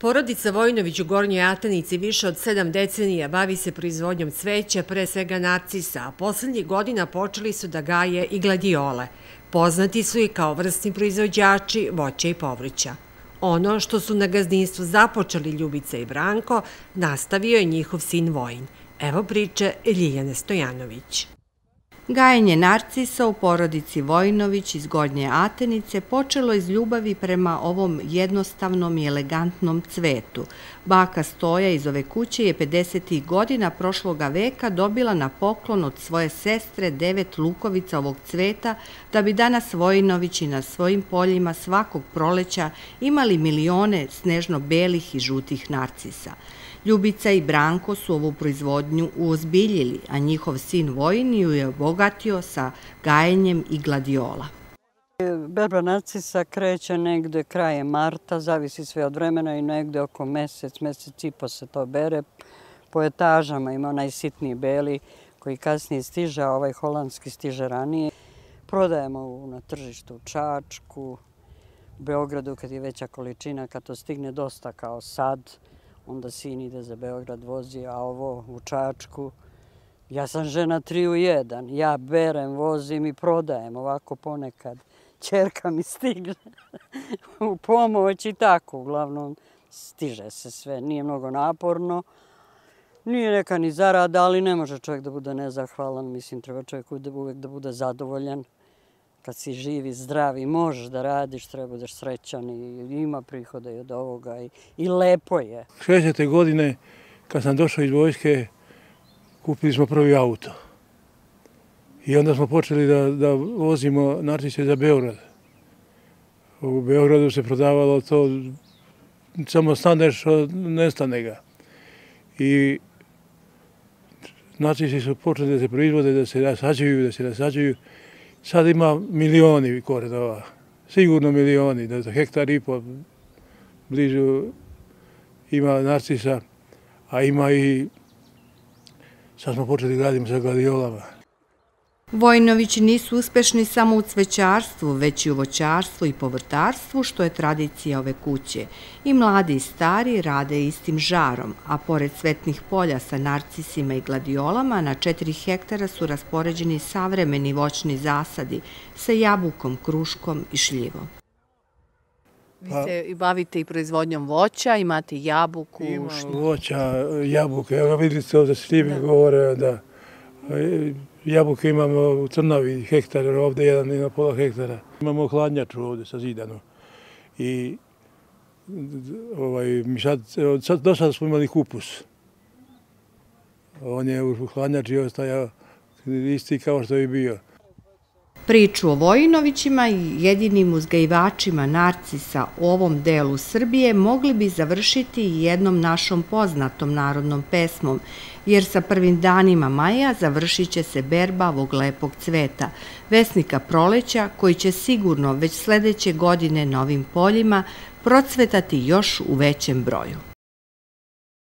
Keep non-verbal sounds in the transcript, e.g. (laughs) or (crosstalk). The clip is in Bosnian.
Porodica Vojnović u Gornjoj Atanici više od sedam decenija bavi se proizvodnjom cveća, pre svega narcisa, a poslednjih godina počeli su da gaje i gladiole. Poznati su i kao vrstni proizvođači voća i povrća. Ono što su na gazdinstvu započeli Ljubica i Branko, nastavio je njihov sin Vojn. Evo priče Ljiljane Stojanović. Gajenje narcisa u porodici Vojnović iz Gornje Atenice počelo iz ljubavi prema ovom jednostavnom i elegantnom cvetu. Baka Stoja iz ove kuće je 50. godina prošloga veka dobila na poklon od svoje sestre devet lukovica ovog cveta da bi danas Vojnovići na svojim poljima svakog proleća imali milione snežno-belih i žutih narcisa. Ljubica i Branko su ovu proizvodnju uozbiljili, a njihov sin Vojniju je obogatio sa gajenjem i gladiola. Berba narcisa kreće negde kraje marta, zavisi sve od vremena i negde oko mesec, mesec i po se to bere. Po etažama ima onaj sitni beli koji kasnije stiže, a ovaj holandski stiže ranije. Prodajemo na tržištu u Čačku, u Beogradu kad je veća količina, kad to stigne dosta kao sad onda sin ide za Beograd vozi, a ovo u Čačku. Ja sam žena tri u jedan. Ja berem, vozim i prodajem ovako ponekad. Čerka mi stigne (laughs) u pomoć i tako. Uglavnom stiže se sve. Nije mnogo naporno. Nije neka ni zarada, ali ne može čovjek da bude nezahvalan. Mislim, treba čovjek uvijek da bude zadovoljan kad si živi, zdravi, možeš da radiš, treba budeš srećan i ima prihoda i od ovoga i, i lepo je. 60. godine, kad sam došao iz vojske, kupili smo prvi auto. I onda smo počeli da, da vozimo narcice za Beograd. U Beogradu se prodavalo to, samo staneš, nestane ga. I narcisi su počeli da se proizvode, da se rasađuju, da se rasađuju. sad ima milioni koredova, sigurno milioni, da za hektar i po bližu ima narcisa, a ima i, sad smo počeli gradim sa gladiolama. Vojnovići nisu uspešni samo u cvećarstvu, već i u voćarstvu i povrtarstvu, što je tradicija ove kuće. I mladi i stari rade istim žarom, a pored svetnih polja sa narcisima i gladiolama, na četiri hektara su raspoređeni savremeni voćni zasadi sa jabukom, kruškom i šljivom. Vi se i bavite i proizvodnjom voća, imate jabuku, voća, jabuke, evo vidite ovdje šljive govore da jabuke imamo u Crnavi hektar, ovdje jedan i na pola hektara. Imamo hladnjaču ovdje sa zidanu. I ovaj, mi sad, sad, do sada smo imali kupus. On je u hladnjači ostajao isti kao što je bio. Priču o Vojinovićima i jedinim uzgajivačima narcisa u ovom delu Srbije mogli bi završiti jednom našom poznatom narodnom pesmom, jer sa prvim danima maja završit će se berba ovog lepog cveta, vesnika proleća koji će sigurno već sledeće godine na ovim poljima procvetati još u većem broju.